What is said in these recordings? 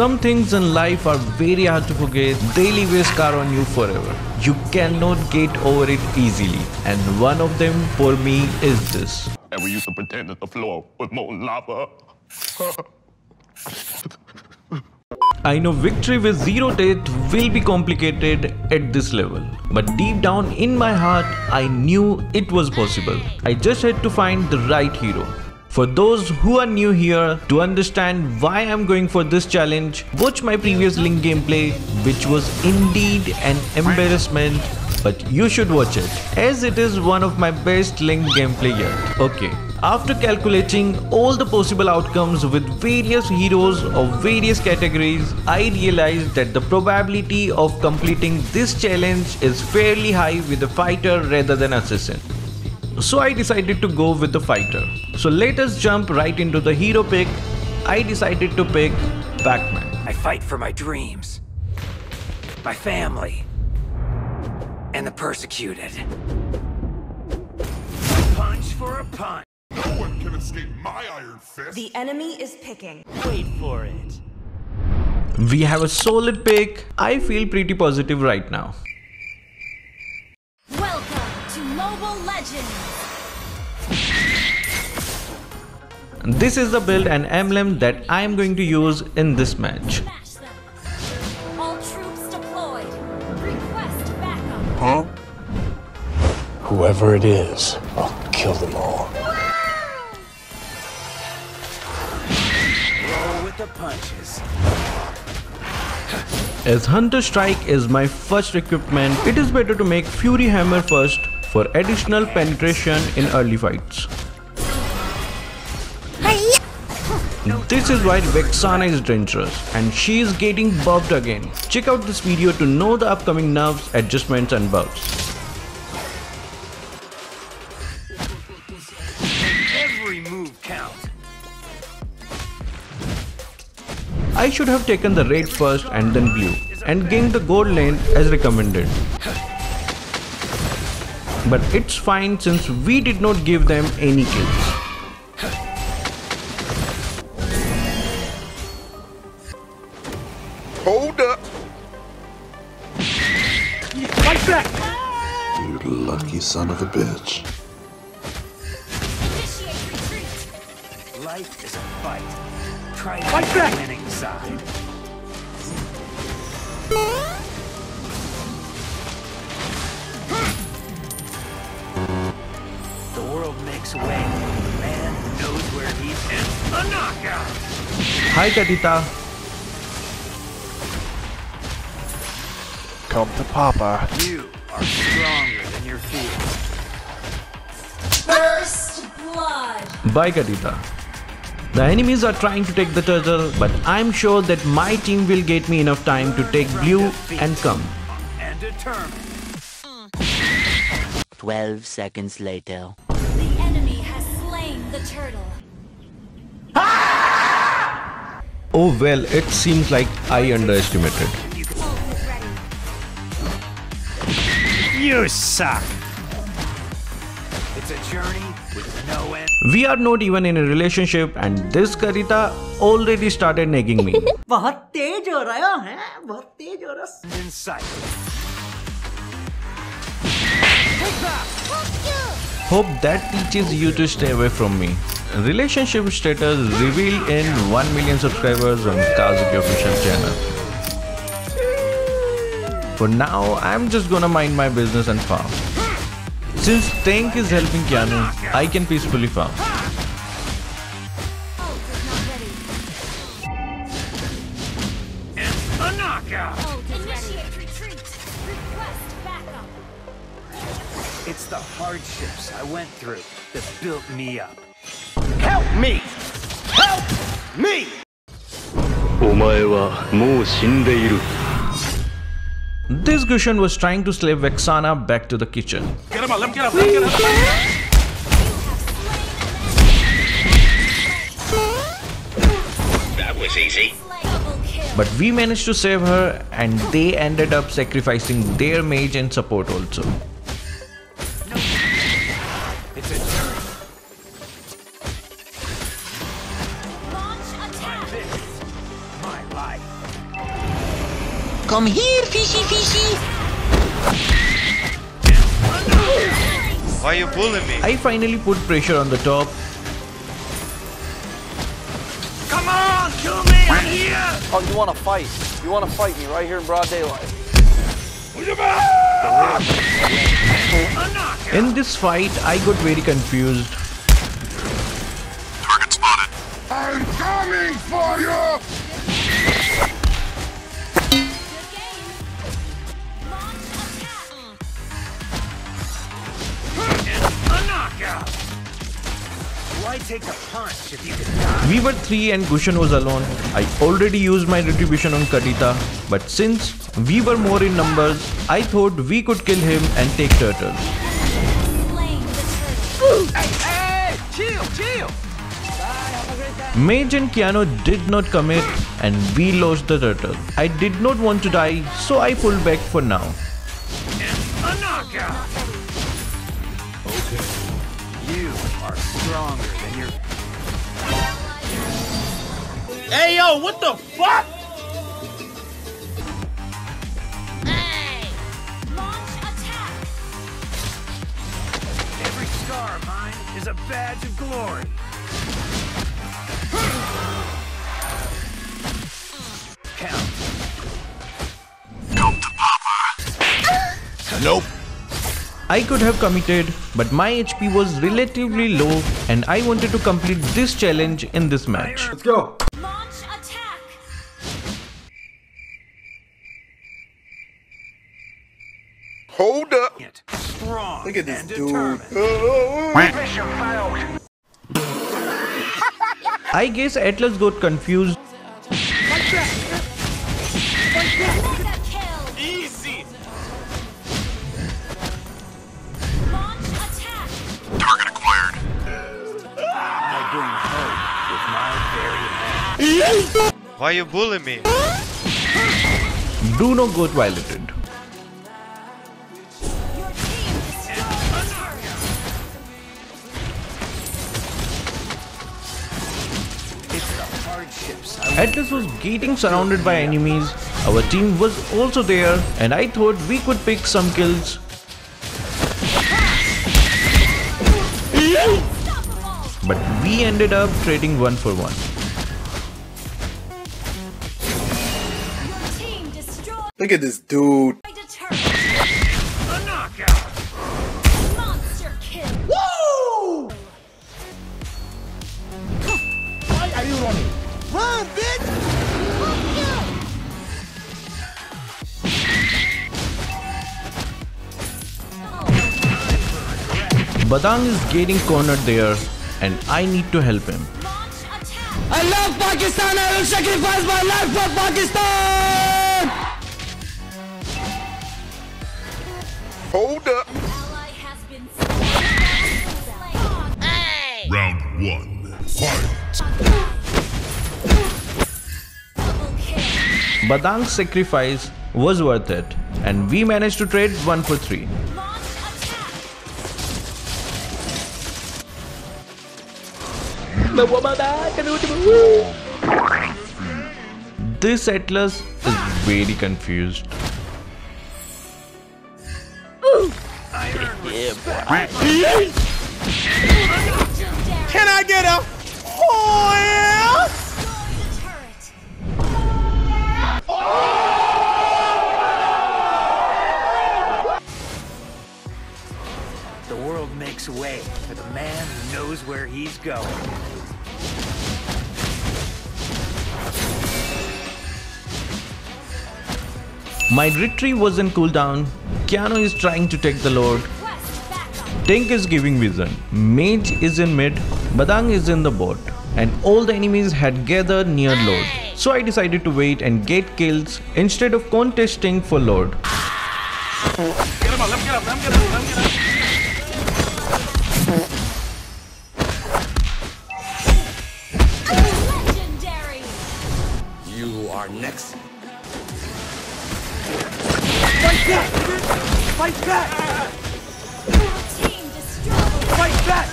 Some things in life are very hard to forget. They leave a scar on you forever. You cannot get over it easily. And one of them for me is this. And we used to pretend that the floor was molten lava. I know victory with zero death will be complicated at this level, but deep down in my heart, I knew it was possible. I just had to find the right hero. For those who are new here, to understand why I'm going for this challenge, watch my previous Ling gameplay, which was indeed an embarrassment, but you should watch it, as it is one of my best Ling gameplay yet. Okay, after calculating all the possible outcomes with various heroes of various categories, I realized that the probability of completing this challenge is fairly high with a fighter rather than assassin. So I decided to go with the fighter. So let us jump right into the hero pick. I decided to pick Pac-Man. I fight for my dreams, my family, and the persecuted. Punch for a punch. No one can escape my iron fist. The enemy is picking. Wait for it. We have a solid pick. I feel pretty positive right now. Welcome to Mobile Legends! This is the build and emblem that I am going to use in this match. All troops deployed! Request backup! Huh? Whoever it is, I'll kill them all. Roll with the punches. As Hunter Strike is my first equipment, it is better to make Fury Hammer first for additional penetration in early fights. This is why Vexana is dangerous and she is getting buffed again. Check out this video to know the upcoming nerfs, adjustments and buffs. Every move counts. I should have taken the red first and then blue and gained the gold lane as recommended. But it's fine since we did not give them any kills. Son of a bitch. Life is a fight. Try fight the winning side. The world makes way. The man knows where he ends. A knockout. Hi Kadita. Come to Papa. You are stronger than your fears. First blood! Bye Kadita. The enemies are trying to take the turtle, but I'm sure that my team will get me enough time to take blue and come. And determined. 12 seconds later. The enemy has slain the turtle. Oh well, it seems like I underestimated. You suck. It's a journey with no end. We are not even in a relationship and this Kadita already started nagging me. बहुत तेज हो रहा है, बहुत तेज हो रहा है. Hope that teaches you to stay away from me. Relationship status revealed in 1 million subscribers on Kazuki official channel. For now, I'm just gonna mind my business and farm. Since Tank is helping Keanu, I can peacefully farm. Ult is not ready. A knockout. Ult is Initiate retreat! Request backup! It's the hardships I went through that built me up. Help me! Help me! お前はもう死んでいる。 This Gusion was trying to slave Vexana back to the kitchen. Get him up. Let him get up. Get up. That was easy. But we managed to save her and they ended up sacrificing their mage and support also. Come here, fishy fishy. Why are you bullying me? I finally put pressure on the top. Come on, kill me! I'm here! Oh, you want to fight? You want to fight me right here in broad daylight? In this fight, I got very confused. Target spotted. I'm coming for you! We were three and Gusion was alone. I already used my retribution on Kadita, but since we were more in numbers, I thought we could kill him and take turtles. Slain the turtle. Hey, chill, chill! Mage and Keanu did not commit and we lost the turtle. I did not want to die, so I pulled back for now. Okay. You are stronger than your Hey yo, what the fuck? Launch attack. Every scar of mine is a badge of glory. I could have committed, but my HP was relatively low and I wanted to complete this challenge in this match. Let's go. Launch attack. Hold up. Strong Look at this and dude. determined. Mission failed. I guess Atlas got confused Mega Why you bullying me? Violated. It's the hardships I Atlas was getting surrounded by enemies. Our team was also there and I thought we could pick some kills. But we ended up trading one for one. Look at this dude. the turret. A knockout. Monster kill. Woo! Why are you running? Run, bitch! Badang is getting cornered there and I need to help him. I love Pakistan. I will sacrifice my life for Pakistan. Hold up. Ally has been slain. Round one. Fight. Badang's sacrifice was worth it and we managed to trade one for three. This Atlas is very confused. Can I get a? Oh yeah! Destroy the world makes way for the man who knows where he's going. My retrieve was in cooldown. Keanu is trying to take the Lord. Request. Tank is giving vision. Mage is in mid. Badang is in the bot. And all the enemies had gathered near Lord. So I decided to wait and get kills instead of contesting for Lord. You are next. Fight back! Fight back! Your team destroyed. Fight back!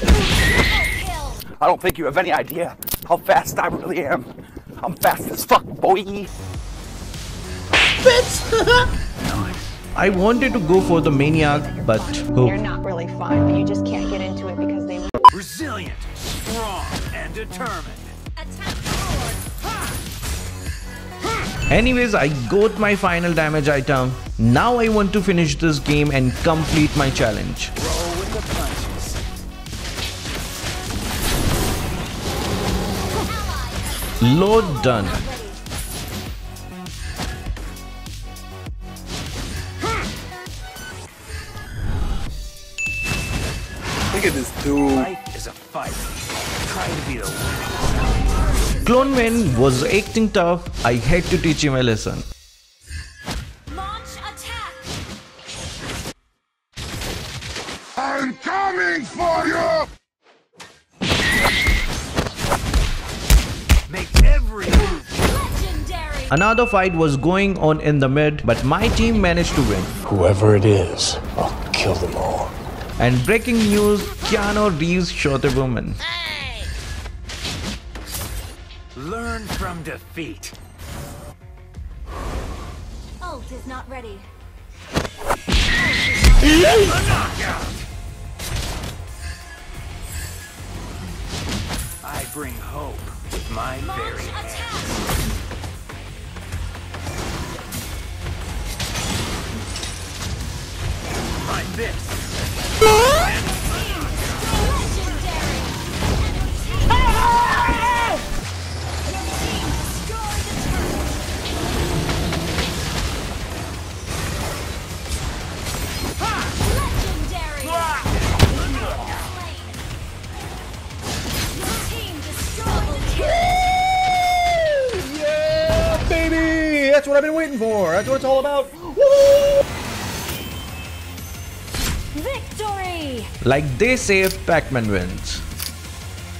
Double kill. I don't think you have any idea how fast I really am. I'm fast as fuck, boy. Bitch! I wanted to go for the maniac, but oh, They're not really fun, but you just can't get into it because they. Resilient, strong, and determined. Anyways, I got my final damage item. Now I want to finish this game and complete my challenge. Roll with the punches. Load done. Look at this dude. Life is a fight. Try to be the winner. Clone Man was acting tough. I had to teach him a lesson. Launch attack. I'm coming for you! Make every. Legendary. Another fight was going on in the mid, but my team managed to win. Whoever it is, I'll kill them all. And breaking news, Keanu Reeves shot a woman. Defeat. Ult is not ready. Knockout. I bring hope with my Launch very attack. my fist. Like they say, Pac-Man wins.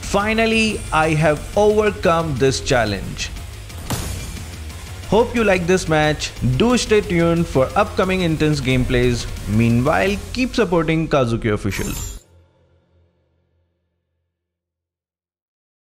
Finally, I have overcome this challenge. Hope you like this match. Do stay tuned for upcoming intense gameplays. Meanwhile, keep supporting Kazuki Official.